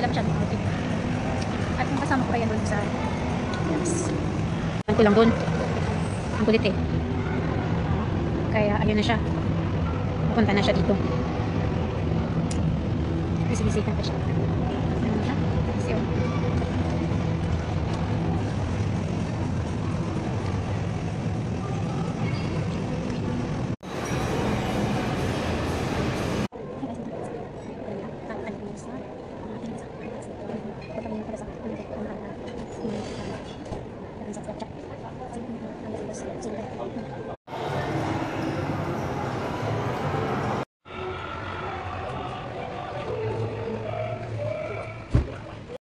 wala masyadong outing. At yung kasama ko ayan doon sa yes. Ang ko lang doon. Ang kulit eh. Kaya ayun na siya. Pupunta na siya dito. Bisibisitan pa siya.